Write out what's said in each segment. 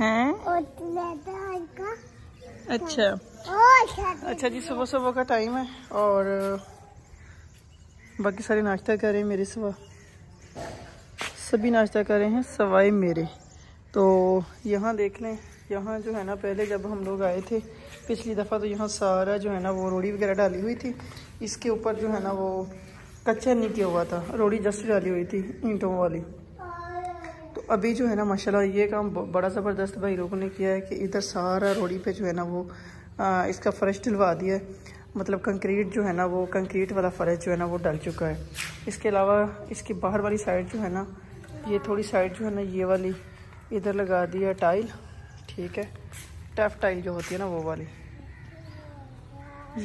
हैं? अच्छा। अच्छा जी सुबह सुबह का टाइम है और बाकी सारे नाश्ता कर रहे हैं मेरे सिवा सभी नाश्ता कर रहे हैं सवाए मेरे। तो यहाँ देख लें यहाँ जो है ना पहले जब हम लोग आए थे पिछली दफ़ा तो यहाँ सारा जो है ना वो रोड़ी वगैरह डाली हुई थी। इसके ऊपर जो है ना वो कच्चा नहीं किया हुआ था रोड़ी जस्ट डाली हुई थी ईंटों वाली। तो अभी जो है ना माशाल्लाह ये काम बड़ा ज़बरदस्त भाई लोगों ने किया है कि इधर सारा रोड़ी पे जो है ना वो आ, इसका फ़र्श डलवा दिया है। मतलब कंक्रीट जो है ना वो कंक्रीट वाला फ़र्श जो है ना वो डल चुका है। इसके अलावा इसकी बाहर वाली साइड जो है ना ये थोड़ी साइड जो है ना ये वाली इधर लगा दिया टाइल। ठीक है टफ टाइल जो होती है ना वो वाली।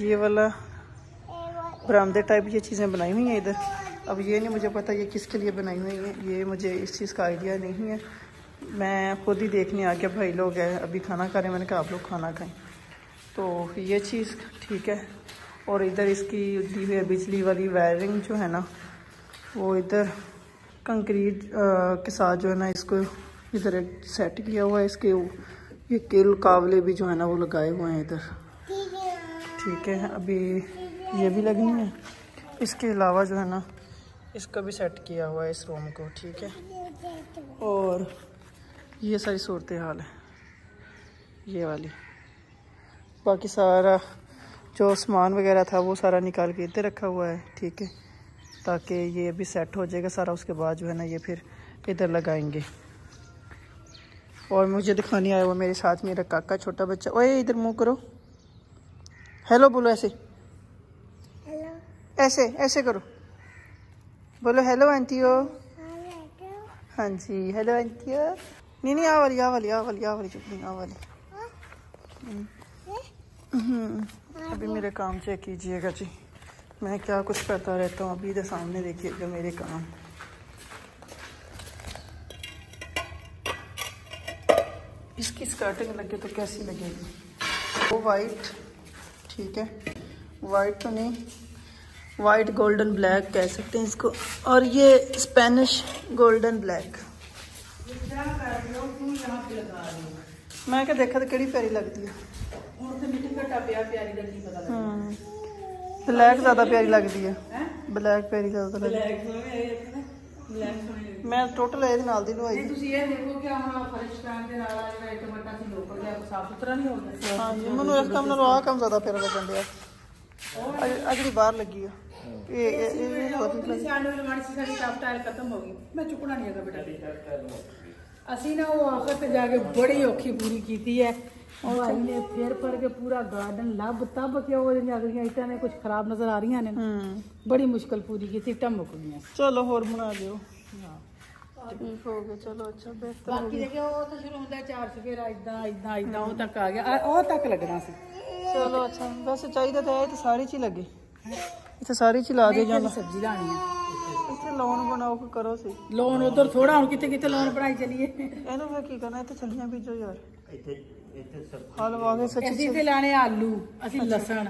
ये वाला बरामदे टाइप ये चीज़ें बनाई हुई हैं इधर। अब ये नहीं मुझे पता ये किसके लिए बनाई हुई हैं। ये मुझे इस चीज़ का आइडिया नहीं है। मैं खुद ही देखने आ गया, भाई लोग हैं, अभी खाना खा रहे हैं। मैंने कहा आप लोग खाना खाएँ। तो ये चीज़ ठीक है। और इधर इसकी दी हुई बिजली वाली वायरिंग जो है ना, वो इधर कंक्रीट के साथ जो है ना इसको इधर सेट किया हुआ है। इसके ये केल कावले भी जो है ना वो लगाए हुए हैं इधर। ठीक है, अभी ये भी लगनी है। इसके अलावा जो है ना इसका भी सेट किया हुआ है इस रूम को ठीक है? और ये सारी सूरत हाल है। ये वाली। बाकी सारा जो सामान वगैरह था वो सारा निकाल के इधर रखा हुआ है ठीक है? ताकि ये भी सेट हो जाएगा सारा उसके बाद जो है ना ये फिर इधर लगाएँगे। और मुझे दिखाने आया हुआ मेरे साथ मेरा काका छोटा बच्चा। ओए इधर मुँह करो। हेलो बोलो ऐसे। हेलो ऐसे ऐसे करो। बोलो हेलो आंटियो हाँ जी हेलो आंटियो नहीं नहीं आ वाली आ वाली आ वाली आ वाली चुप नहीं आ वाली। हम्म, अभी मेरे काम चेक कीजिएगा जी। मैं क्या कुछ करता रहता हूँ अभी इधर सामने देखिएगा मेरे काम। इसकी स्कर्टिंग लगे तो कैसी लगेगी? वो वाइट ठीक है? वाइट तो नहीं वाइट गोल्डन ब्लैक कह सकते हैं इसको और ये स्पेनिश गोल्डन ब्लैक ਮੈਂ ਕਿ ਦੇਖਾ ਤੇ ਕਿਹੜੀ ਪਿਆਰੀ ਲੱਗਦੀ ਹੈ। ਹੁਣ ਤੇ ਮਿੱਟੀ ਘਟਾ ਪਿਆ ਪਿਆਰੀ ਦਾ ਕੀ ਪਤਾ ਲੱਗਦਾ ਬਲੈਕ ਜ਼ਿਆਦਾ ਪਿਆਰੀ ਲੱਗਦੀ ਹੈ ਬਲੈਕ ਪਿਆਰੀ ਜ਼ਿਆਦਾ ਲੱਗਦੀ ਹੈ ਬਲੈਕ ਸੋਹਣੀ ਹੈ ਬਲੈਕ ਸੋਹਣੀ ਮੈਂ ਟੋਟਲ ਇਹਦੇ ਨਾਲ ਦੀ ਲਵਾਈ ਨਹੀਂ ਤੁਸੀਂ ਇਹ ਦੇਖੋ ਕਿ ਹੁਣ ਫਰਸ਼ ਪੈਣ ਦੇ ਨਾਲ ਜਿਹੜਾ ਇੱਕ ਬੱਟਾ ਸੀ ਲੋਕ ਗਿਆ ਸਾਫ਼ ਸੁਥਰਾ ਨਹੀਂ ਹੋ ਗਿਆ ਹਾਂ ਮੈਨੂੰ ਇਸ ਕੰਮ ਨਾਲ ਆਹ ਕੰਮ ਜ਼ਿਆਦਾ ਪਿਆਰਾ ਲੱਗਣ ਡਿਆ। ਅਗਲੀ ਬਾਹਰ ਲੱਗੀ ਆ। ਇਹ ਇਹ ਇਹ ਇਹ ਬਹੁਤ ਆਪਣੀ ਸਿਆਣੇ ਵਾਲੀ ਮਾੜੀ ਸੀ ਸਾਡੀ ਟਾਪ ਟਾਇਲ ਖਤਮ ਹੋ ਗਈ ਮੈਂ ਚੁੱਕਣਾ ਨਹੀਂ ਹੈਗਾ ਬੇਟਾ ਅਸੀਂ ਨਾ ਉਹ ਆਖਰ ਤੇ ਜਾ ਕੇ ਬੜੀ ਔਖੀ ਪੂਰੀ ਕੀਤੀ ਹੈ ਉਹ ਭਾਈ ਨੇ ਫੇਰ ਪਰ ਕੇ ਪੂਰਾ ਗਾਰਡਨ ਲੱਭ ਤੱਬ ਕੇ ਉਹ ਜਿਹੜੀਆਂ ਅਗਲੀਆਂ ਇੱਟਾਂ ਨੇ ਕੁਝ ਖਰਾਬ ਨਜ਼ਰ ਆ ਰਹੀਆਂ ਨੇ ਹੂੰ ਬੜੀ ਮੁਸ਼ਕਲ ਪੂਰੀ ਕੀਤੀ ਇੱਟਾਂ ਮੁੱਕ ਗਈਆਂ ਚਲੋ ਹੋਰ ਬਣਾ ਦਿਓ ਠੀਕ ਹੋ ਗਿਆ ਚਲੋ ਅੱਛਾ ਬਿਹਤਰ ਹੋ ਬਾਕੀ ਜੇ ਉਹ ਤਾਂ ਸ਼ੁਰੂ ਹੁੰਦਾ ਚਾਰ ਸਫੇਰਾ ਇਦਾਂ ਇਦਾਂ ਇਦਾਂ ਉਹ ਤੱਕ ਆ ਗਿਆ ਆ- ਉਹ ਤੱਕ ਲੱਗਣਾ ਸੀ ਚਲੋ ਅੱਛਾ ਵੈਸੇ ਚਾਹੀਦਾ ਤਾਂ ਇਹ ਤੇ ਸਾਰੀ ਚ ਹੀ ਲੱਗੇ ਇੱਥੇ ਸਾਰੀ ਚ ਹੀ ਲਾ ਦੇ ਜਾਂ ਇੱਥੇ ਸਬਜ਼ੀ ਲਾਣੀ ਹੈ ਇੱਥੇ ਲਾਉਣ ਬਣਾਓ ਕਿ ਕਰੋ ਸੀ ਲੋਨ ਉਧਰ ਥੋੜਾ ਹੁਣ ਕਿਤੇ ਕਿਤੇ ਲੋਨ ਬਣਾਈ ਚਲੀਏ? ਇਹਨੂੰ ਫਿਰ ਕੀ ਕਰਨਾ ਇੱਥੇ ਛੱਲੀਆਂ ਬੀਜੋ ਯਾਰ। ਹਲਵਾ ਕੇ ਸੱਚੀ ਅਸੀਂ ਤੇ ਲਾਣੇ ਆਲੂ ਅਸੀਂ ਲਸਣ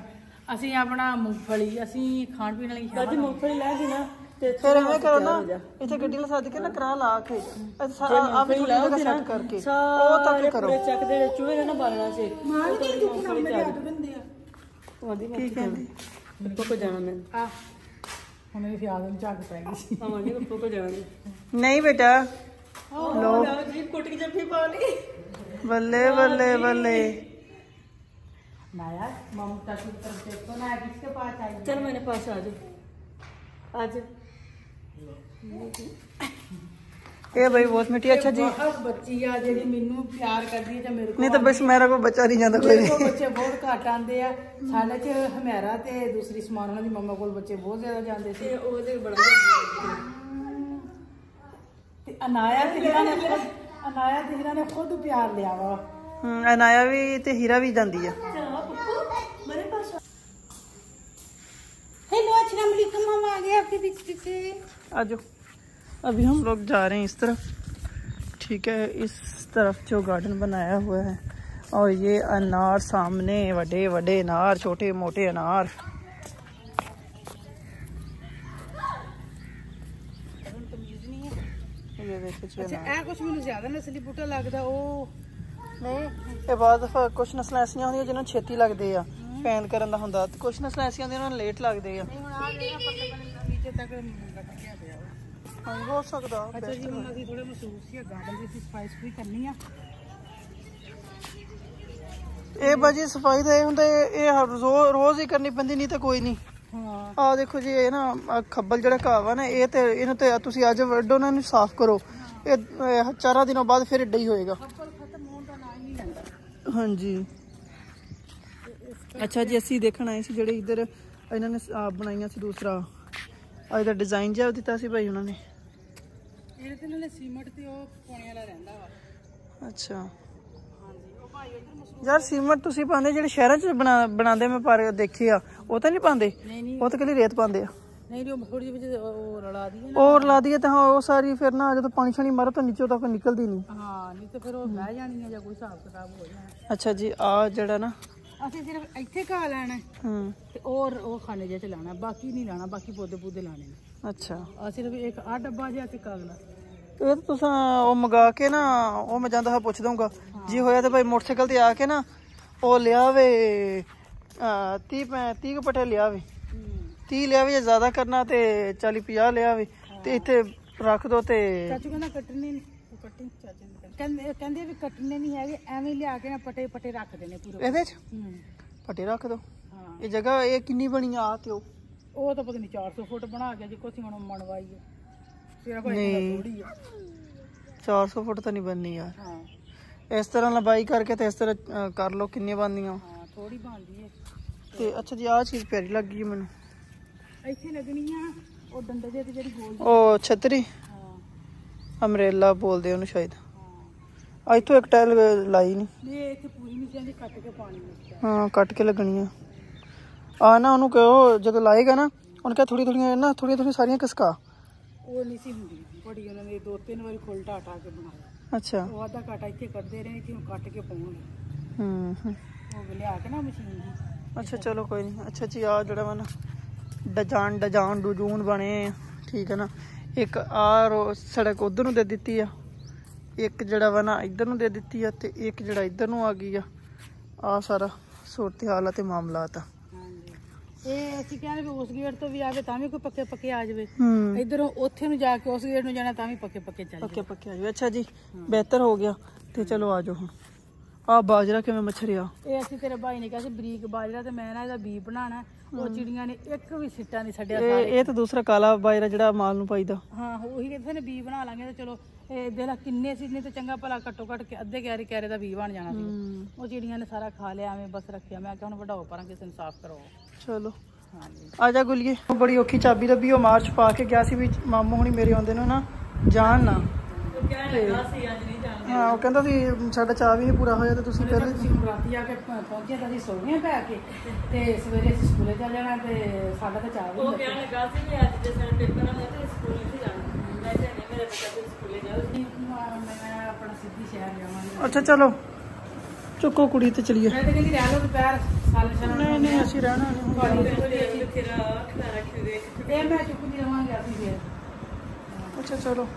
ਅਸੀਂ ਆਪਣਾ ਮੂੰਗਫਲੀ ਅਸੀਂ ਖਾਣ ਪੀਣ ਵਾਲੀ ਅੱਜ ਮੂੰਗਫਲੀ ਲੈ ਦੀ ਨਾ ਤੇ ਫਿਰ ਐਵੇਂ ਕਰੋ ਨਾ ਇੱਥੇ ਗੱਡੀ ਲਾ ਸੱਦ ਕੇ ਨਾ ਕਰਾ ਲਾ ਕੇ ਆ ਵੀ ਥੋੜੀ ਜਗ੍ਹਾ ਸੈੱਟ ਕਰਕੇ ਉਹ ਤੱਕ ਕਰੋ। ਚੱਕ ਦੇ ਚੂਹੇ ਨਾ ਬਾਲਣਾ ਸੀ। ਮਾਰ ਕੇ ਚੁੱਪ ਨਾ ਮੇਰੇ ਹੱਥ ਦਿੰਦੇ ਆ? ਕੀ ਕਹਿੰਦੀ? ਪੱਪਾ ਕੋ ਜਾਣਾ ਮੈਂ ਆ ਹੁਣ ਇਹ ਫਿਆਲ ਨੂੰ ਝੱਗ ਪੈ ਗਈ ਸੀ ਆਵਾਂਗੇ ਪੱਪਾ ਕੋ ਜਾਣਾ ਨਹੀਂ ਬੇਟਾ ਲੋ ਜੀ ਕੁੱਟ ਕੇ ਜੱਫੀ ਪਾ ਲਈ ਬੱਲੇ ਬੱਲੇ ਬੱਲੇ नाया ममता की तरफ देखो ना किसके पास आई चल मेरे पास आ जाओ आज ਇਹ ਬਈ ਬਹੁਤ ਮਿੱਠੀ ਅੱਛਾ ਜੀ। ਬਹੁਤ ਬੱਚੀ ਆ ਜਿਹੜੀ ਮੈਨੂੰ ਪਿਆਰ ਕਰਦੀ ਜਾਂ ਮੇਰੇ ਕੋਲ ਨਹੀਂ ਤਾਂ ਬਸ ਮੇਰਾ ਕੋਈ ਬੱਚਾ ਨਹੀਂ ਜਾਂਦਾ ਕੋਈ ਬੱਚੇ ਬਹੁਤ ਘੱਟ ਆਂਦੇ ਆ। ਸਾਡੇ ਚ ਹਮੇਰਾ ਤੇ ਦੂਸਰੀ ਸਮਾਨਾਂ ਦੀ ਮੰਮਾ ਕੋਲ ਬੱਚੇ ਬਹੁਤ ਜ਼ਿਆਦਾ ਜਾਂਦੇ ਸੀ। ਤੇ ਉਹਦੇ ਬੜਾ ਤੇ ਅਨਾਇਆ ਤੇ ਹੀਰਾ ਨੇ ਅਨਾਇਆ ਤੇ ਨੇ ਖੁਦ ਪਿਆਰ ਲਿਆ ਵਾ। ਹੂੰ ਅਨਾਇਆ ਵੀ ਤੇ ਹੀਰਾ ਵੀ ਜਾਂਦੀ ਆ। ਹੈਲੋ ਅਸਲਾਮ ਅਲੈਕਮ ਆ ਗਏ ਆਪਕੇ ਵਿੱਚ ਕਿੱਥੇ ਆਜੋ अभी हम लोग जा रहे हैं इस तरफ ठीक है इस तरफ जो गार्डन बनाया हुआ है और ये अनार सामने बड़े बड़े अनार छोटे मोटे अनार ये देखो ਦੇਖੋ ਜੀ ਅੱਛਾ ਅਨਾਰ ਇਹ ਕੁਝ ਮੈਨੂੰ ਜ਼ਿਆਦਾ ਨਸਲੀ ਬੂਟਾ ਲੱਗਦਾ ਉਹ ਨਹੀਂ ਇਹ ਬਾਅਦ ਦਫਾ ਕੁਝ ਨਸਲਾਂ ਐਸੀਆਂ ਹੁੰਦੀਆਂ ਜਿਹਨਾਂ ਨੂੰ ਛੇਤੀ ਲੱਗਦੇ ਆ ਪੈਨ ਕਰਨ ਦਾ ਹੁੰਦਾ ਤੇ ਕੁਝ ਨਸਲਾਂ ਐਸੀਆਂ ਹੁੰਦੀਆਂ ਉਹਨਾਂ ਨੂੰ ਲੇਟ ਲੱਗਦੇ ਆ ਨਹੀਂ ਹੁਣ ਆ ਜਿਹੜਾ ਪੱਤੇ ਬਣੇ ਨੀਚੇ ਤੱਕ ਲਟਕਿਆ ਪਿਆ ਵਾ। ਹਾਂਜੀ ਹੋ ਸਕਦਾ ਅੱਛਾ ਜੀ ਹੁਣ ਅਸੀਂ ਥੋੜੇ ਮਹਿਸੂਸ ਸੀ ਗਾਰਡਨ ਦੀ ਸਫ਼ਾਈ ਸੁਫਾਈ ਕਰਨੀ ਆ। ਇਹ ਬਾਜੀ ਸਫ਼ਾਈ ਦਾ ਇਹ ਹੁੰਦਾ ਇਹ ਰੋਜ਼ ਹੀ ਕਰਨੀ ਪੈਂਦੀ ਨਹੀਂ ਤਾਂ ਕੋਈ ਨਹੀਂ। ਹਾਂ। ਆ ਦੇਖੋ ਜੀ ਇਹ ਨਾ ਖੱਬਲ ਜਿਹੜਾ ਘਾਹ ਵਾ ਨਾ ਇਹ ਤੇ ਇਹਨੂੰ ਤੇ ਤੁਸੀਂ ਅੱਜ ਵੱਢੋ ਨਾ ਇਹਨੂੰ ਸਾਫ਼ ਕਰੋ। ਇਹ ਚਾਰਾਂ ਦਿਨਾਂ ਬਾਅਦ ਫਿਰ ਏਡਾ ਹੀ ਹੋਏਗਾ। ਹਾਂਜੀ। ਅੱਛਾ ਜੀ ਅਸੀਂ ਦੇਖਣ ਆਏ ਸੀ ਜਿਹੜੇ ਇੱਧਰ ਇਹਨਾਂ ਨੇ ਬਣਾਈਆਂ ਸੀ ਦੂਸਰਾ। ਅੱਜ ਦਾ ਡਿਜ਼ਾਈਨ ਜਿਹਾ ਦਿੱਤਾ ਸੀ ਭਾਈ ਉਹਨਾਂ ਨੇ। ਇਹਦੇ ਤੇ ਨਾਲੇ ਸੀਮਟ ਤੇ ਉਹ ਪਾਣੀ ਵਾਲਾ ਰਹਿੰਦਾ ਵਾ। ਅੱਛਾ। ਹਾਂਜੀ ਉਹ ਭਾਈ ਉਧਰ ਮਸੂਰ ਯਾਰ ਸੀਮੈਂਟ ਤੁਸੀਂ ਪਾਉਂਦੇ ਜਿਹੜੇ ਸ਼ਹਿਰਾਂ 'ਚ ਬਣਾ ਬਣਾਉਂਦੇ ਮੈਂ ਪਰ ਦੇਖੇ ਆ ਉਹ ਤਾਂ ਨਹੀਂ ਪਾਉਂਦੇ? ਨਹੀਂ ਨਹੀਂ। ਉਹ ਤਾਂ ਕੱਲੀ ਰੇਤ ਪਾਉਂਦੇ ਆ? ਨਹੀਂ ਉਹ ਥੋੜੀ ਜਿਹੀ ਵਿੱਚ ਉਹ ਰਲਾ ਦਈਏ ਨਾ। ਔਰ ਲਾ ਦਈਏ ਤਾਂ ਹਾਂ ਉਹ ਸਾਰੀ ਫਿਰ ਨਾ ਜਦੋਂ ਪਾਣੀ ਛਾਣੀ ਮਾਰੋ ਤਾਂ ਨੀਚੋਂ ਤੱਕ ਨਿਕਲਦੀ ਨਹੀਂ। ਹਾਂ ਨਹੀਂ ਤੇ ਫਿਰ ਉਹ ਬਹਿ ਜਾਣੀ ਹੈ ਜਾਂ ਕੋਈ ਹਿਸਾਬ ਕਿਤਾਬ ਹੋ ਜਾਣਾ। ਅੱਛਾ ਜੀ ਆ ਜਿਹੜਾ ਨਾ। ਅਸੀਂ ਸਿਰਫ ਇੱਥੇ ਘਾਹ ਲੈਣਾ। ਹੈ। ਤੇ ਔਰ ਉਹ ਖਾਣੇ ਜਿਹਾ ਚ ਲਾਣਾ ਬਾਕੀ ਨਹੀਂ ਲਾਣਾ ਬਾਕੀ ਪੌਦੇ ਪੌਦੇ ਲਾਣੇ ਨੇ। ਅੱਛਾ। ਆ ਸਿਰਫ ਇੱਕ ਆ ਡੱਬਾ ਜਿਹਾ ਤੇ ਕਾਗਲਾ ਇਹ ਤਾਂ ਤੁਸੀਂ ਉਹ ਮੰਗਾ ਕੇ ਨਾ ਉਹ ਮੈਂ ਜਾਂਦਾ ਹਾਂ ਪੁੱਛ ਦਊਂਗਾ। ਜੀ ਹੋਇਆ ਤਾਂ ਭਾਈ ਮੋਟਰਸਾਈਕਲ ਤੇ ਆ ਕੇ ਨਾ ਉਹ ਲਿਆਵੇ 30 30 ਪਟੇ ਲਿਆਵੇ 30 ਲਿਆਵੇ ਜੇ ਜ਼ਿਆਦਾ ਕਰਨਾ ਤੇ 40 50 ਲਿਆਵੇ ਤੇ ਇੱਥੇ ਰੱਖ ਦੋ ਤੇ ਚਾਚੂ ਕਹਿੰਦਾ ਕੱਟਣੇ ਨਹੀਂ ਉਹ ਕੱਟੀ ਚਾਚੂ ਨੇ ਕਹਿੰਦੇ ਕਹਿੰਦੇ ਵੀ ਕੱਟਣੇ ਨਹੀਂ ਹੈਗੇ ਐਵੇਂ ਹੀ ਲਿਆ ਕੇ ਨਾ ਪਟੇ ਪਟੇ ਰੱਖ ਦੇਣੇ ਪੂਰੇ। ਇਹਦੇ 'ਚ? ਹੂੰ। ਪਟੇ ਰੱਖ ਦੋ। ਇਹ ਜਗ੍ਹਾ ਇਹ ਕਿੰਨੀ ਬਣੀ ਆ ਤੇ ਉਹ? ਉਹ ਤਾਂ ਪਤਾ ਨਹੀਂ 400 ਫੁੱਟ ਬਣਾ ਕੇ ਜੇ ਕੋਈ ਹੁਣ ਮਣਵਾਈ ਹੈ ਤੇਰਾ ਕੋਈ ਨਹੀਂ। ਥੋੜੀ ਆ। 400 ਫੁੱਟ ਤਾਂ ਨਹੀਂ ਬਣਨੀ ਯਾਰ। ਹਾਂ। ਇਸ ਤਰ੍ਹਾਂ ਲੰਬਾਈ ਕਰਕੇ ਤੇ ਇਸ ਤਰ੍ਹਾਂ ਕਰ ਲਓ ਕਿੰਨੀਆਂ ਬਣਦੀਆਂ। ਹਾਂ ਥੋੜੀ ਬਣਦੀ ਹੈ ਤੇ ਅੱਛਾ ਜੀ ਆਹ ਚੀਜ਼ ਪਿਆਰੀ ਲੱਗੀ ਮੈਨੂੰ। ਇੱਥੇ ਲੱਗਣੀ ਆ ਉਹ ਡੰਡੇ ਜਿਹੇ ਤੇ ਜਿਹੜੀ ਗੋਲ ਉਹ ਛਤਰੀ? ਹਾਂ। ਅਮਰੇਲਾ ਬੋਲਦੇ ਉਹਨੂੰ ਸ਼ਾਇਦ। ਹਾਂ। ਆ ਇੱਥੋਂ ਇੱਕ ਟਾਇਲ ਲਾਈ ਨਹੀਂ ਇਹ ਇੱਥੇ ਪੂਰੀ ਨਹੀਂ ਚਾਹੀਦੀ ਕੱਟ ਕੇ ਪਾਣੀ ਵਿੱਚ ਹਾਂ ਕੱਟ ਕੇ ਲੱਗਣੀ ਆ। ਆ ਨਾ ਉਹਨੂੰ ਕਹੋ ਜਦੋਂ ਲਾਏਗਾ ਨਾ ਉਹਨੂੰ ਕਹ ਥੋੜੀ ਥੋੜੀਆਂ ਨਾ ਥੋੜੀਆਂ ਥੋੜੀਆਂ ਸਾਰੀਆਂ ਕਿਸਕਾ ਉਹ ਨਹੀਂ ਸੀ ਹੁੰਦੀ। ਬੜੀ ਉਹਨਾਂ ਨੇ ਦੋ ਤਿੰਨ ਵਾਰੀ ਖੁਲਟਾ ਹਟਾ ਕੇ ਬਣਾਇਆ। ਅੱਛਾ। ਉਹ ਅੱਧਾ ਕਾਟਾ ਇੱਥੇ ਕੱਢਦੇ ਰਹੇ ਇੱਥੇ ਹੁਣ ਕੱਟ ਕੇ ਪਾਉਣਗੇ। ਹੂੰ ਹੂੰ। ਉਹ ਲਿਆ ਕੇ ਨਾ ਮਸ਼ੀਨ ਦੀ ਅੱਛਾ ਚਲੋ ਕੋਈ ਨਹੀਂ ਅੱਛਾ ਜੀ ਆ ਜਿਹੜਾ ਵਾ ਨਾ ਡਜਾਨ ਡਜਾਨ ਡੂਜੂਨ ਬਣੇ ਆ। ਠੀਕ ਹੈ ਨਾ। ਇੱਕ ਆ ਰੋ- ਸੜਕ ਉਧਰ ਨੂੰ ਦੇ ਦਿੱਤੀ ਆ। ਇੱਕ ਜਿਹੜਾ ਵਾ ਨਾ ਇੱਧਰ ਨੂੰ ਦੇ ਦਿੱਤੀ ਆ ਤੇ ਇੱਕ ਜਿਹੜਾ ਇੱਧਰ ਨੂੰ ਆ ਗਈ ਆ। ਆ ਸਾਰਾ ਸੂਰਤ ਹਾਲ ਆ ਤੇ ਮਾਮਲਾਤ ਆ ਇਹ ਅਸੀਂ ਕਹਿੰਦੇ ਵੀ ਉਸ ਗੇਟ ਤੋਂ ਵੀ ਆਵੇ ਤਾਂ ਵੀ ਕੋਈ ਪੱਕੇ ਪੱਕੇ ਆ ਜਾਵੇ। ਇਧਰੋਂ ਉੱਥੇ ਨੂੰ ਜਾ ਕੇ ਉਸ ਗੇਟ ਨੂੰ ਜਾਣਾ ਤਾਂ ਵੀ ਪੱਕੇ ਪੱਕੇ ਚੱਲ ਪੱਕੇ ਪੱਕੇ ਆ ਜੀ ਅੱਛਾ ਜੀ ਬਿਹਤਰ ਹੋ ਗਿਆ। ਤੇ ਚਲੋ ਆ ਜਾਓ ਹੁਣ। ਆ ਬਾਜਰਾ ਕਿਵੇਂ ਮਛਰਿਆ? ਇਹ ਅਸੀਂ ਤੇਰੇ ਭਾਈ ਨੇ ਕਿਹਾ ਸੀ ਬਰੀਕ ਬਾਜਰਾ ਤੇ ਮੈਂ ਨਾ ਇਹਦਾ ਬੀ ਬਣਾਣਾ ਉਹ ਚਿੜੀਆਂ ਨੇ ਇੱਕ ਵੀ ਸਿੱਟਾ ਨਹੀਂ ਛੱਡਿਆ ਇਹ ਇਹ ਤਾਂ ਦੂਸਰਾ ਕਾਲਾ ਬਾਜਰਾ ਜਿਹੜਾ ਮਾਲ ਨੂੰ ਪਾਈਦਾ। ਹਾਂ ਉਹੀ ਕਹਿੰਦੇ ਨੇ ਬੀ ਬਣਾ ਲਾਂਗੇ ਤੇ ਚਲੋ ਇਹ ਦੇ ਲਾ ਕਿੰਨੇ ਸੀ ਨਹੀਂ ਤੇ ਚੰਗਾ ਭਲਾ ਘੱਟੋ ਘੱਟ ਕੇ ਅੱਧੇ ਕਿਆਰੇ ਕਿਆਰੇ ਦਾ ਬੀ ਬਣ ਜਾਣਾ ਸੀ। ਉਹ ਚਿੜੀਆਂ ਨੇ ਸਾਰਾ ਖਾ ਲਿਆ ਐਵੇਂ ਬਸ ਰੱਖਿਆ। ਮੈਂ ਕਿਹਾ ਹੁਣ ਵਡਾਓ ਪਰਾਂ ਕਿਸੇ ਨੂੰ ਸਾਫ਼ ਕਰੋ ਚਲੋ। ਆ ਜਾ ਗੁਲੀਏ। ਬੜੀ ਔਖੀ ਚਾਬੀ ਲੱਭੀ ਉਹ ਮਾਰਚ ਪਾ ਕੇ ਗਿਆ ਸੀ ਵੀ ਮਾਮੂ ਹੁਣੀ ਮੇਰੇ ਆਉਂਦੇ ਨੂੰ ਨਾ ਜਾਣ ਨਾ। ਹਾਂ ਉਹ ਕਹਿੰਦਾ ਸੀ ਸਾਡਾ ਚਾਹ ਵੀ ਨਹੀਂ ਪੂਰਾ ਹੋਇਆ ਤੇ ਤੁਸੀਂ ਪਹਿਲੇ ਹੁਣ ਰਾਤੀ ਆ ਕੇ ਪਹੁੰਚੇ ਤਾਂ ਅਸੀਂ ਸੌ ਗਏ ਪੈ ਕੇ। ਤੇ ਸਵੇਰੇ ਅਸੀਂ ਸਕੂਲੇ ਚੱਲ ਜਾਣਾ ਤੇ ਸਾਡਾ ਤਾਂ ਚਾਹ ਵੀ ਉਹ ਕਹਿਣ ਲੱਗਾ। ਸੀ ਕਿ ਅੱਜ ਜੇ ਸਾਡੇ ਪੇਪਰ ਆ ਤੇ ਸਕੂਲ ਨਹੀਂ ਜਾਣਾ? ਮੈਂ ਤੇ ਨਹੀਂ ਮੇਰੇ ਬੱਚਾ ਸਕੂਲੇ ਲੱਗੀ। ਮੈਂ ਆਪਣਾ ਸਿੱਧੀ ਸ਼ਹਿਰ ਜਾਵਾਂਗੀ। ਅੱਛਾ ਚਲੋ। ਚੁੱਕੋ ਕੁੜੀ ਤੇ ਚਲੀਏ। ਮੈਂ ਤਾਂ ਕਹਿੰਦੀ ਰਹਿ ਲਓ ਦੁਪਹਿਰ ਸਾਲ ਸ਼ਾਮ ਨਹੀਂ ਨਹੀਂ ਅਸੀਂ ਰਹਿਣਾ ਨਹੀਂ। ਤੇ ਮੈਂ ਚੁੱਕਦੀ ਰਵਾਂਗੀ ਅਸੀਂ ਫੇਰ। ਅੱਛਾ ਚਲੋ।